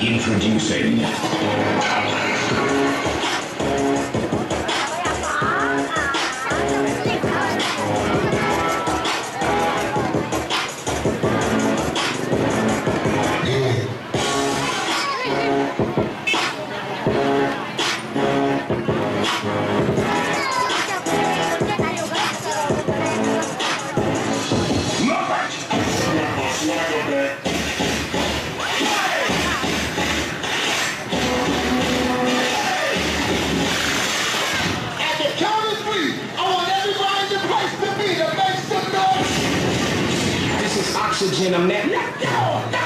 Introducing. Oxygen. I'm that. No, no.